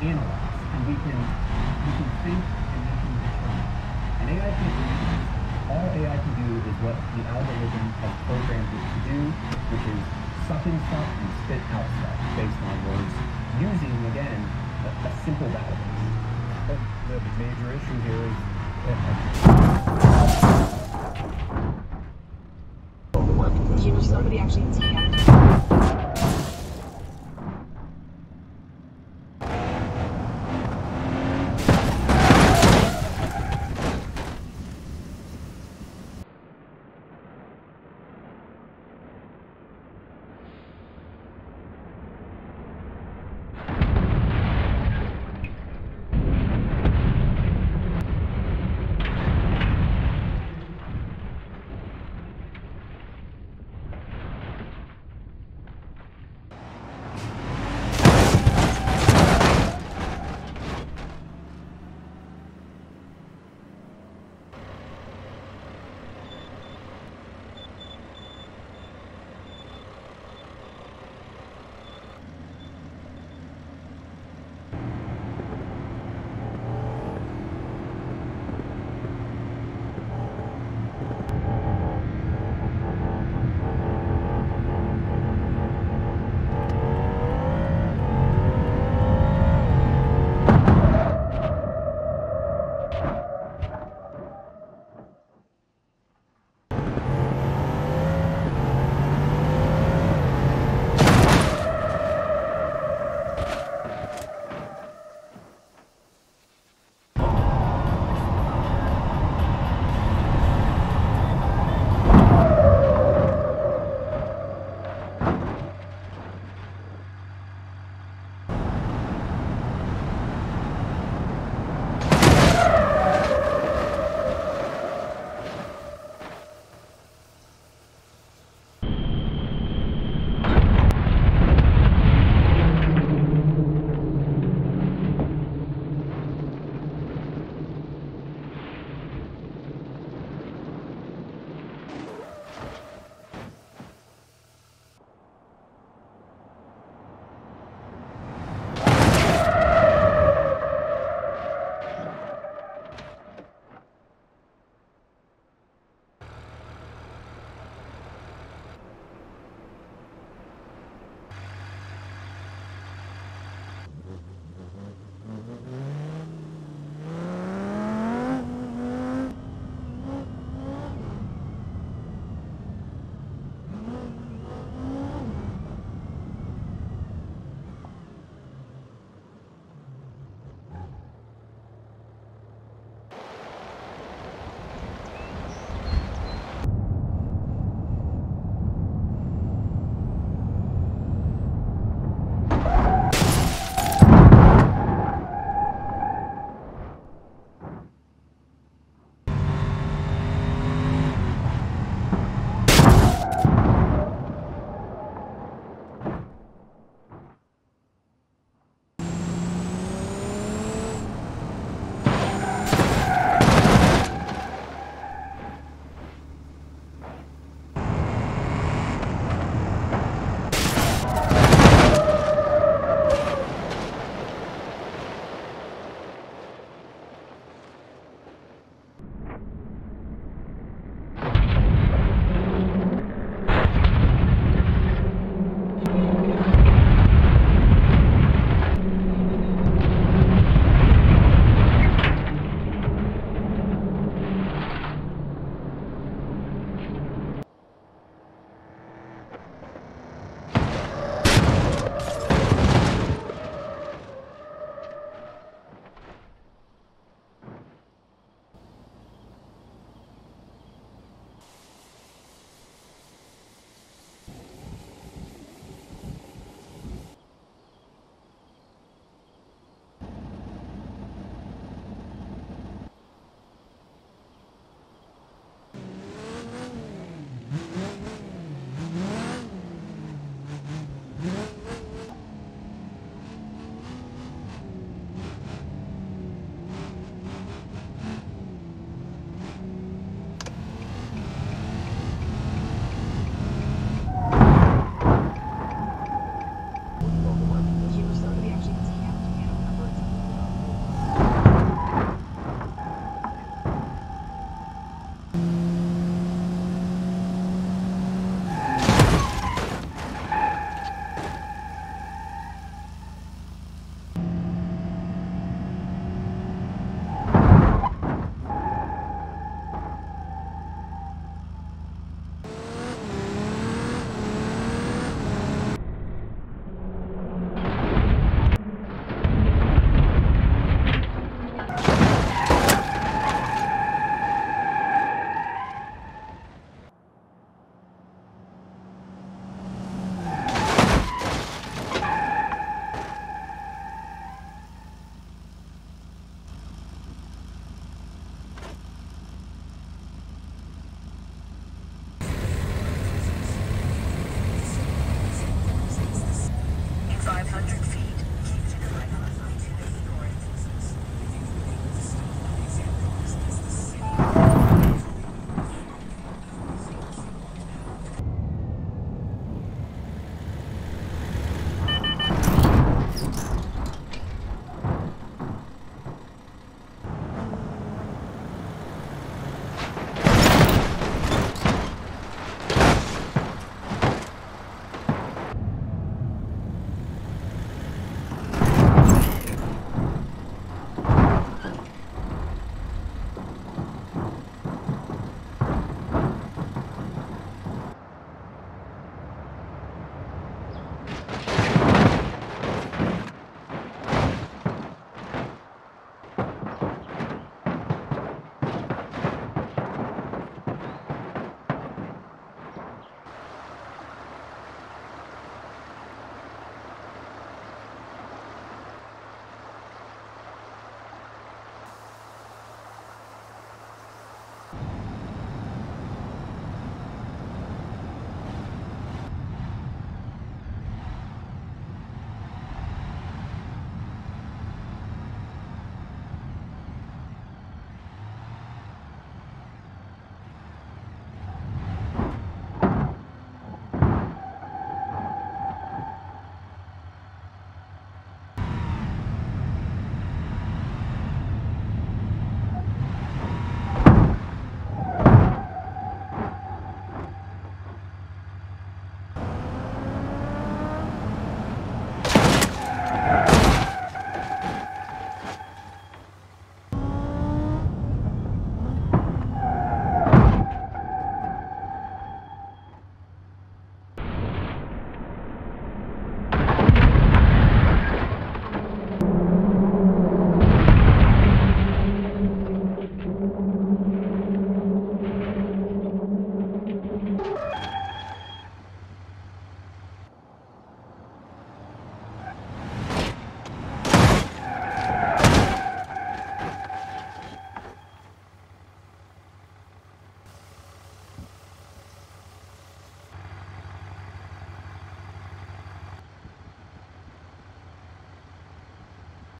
analyze, and we can we can think and we can determine. And AI can do. All AI can do is what the algorithm has programmed it to do, which is suck in stuff and spit out stuff based on words, using again a, a simple database. But the major issue here is Did you know somebody actually?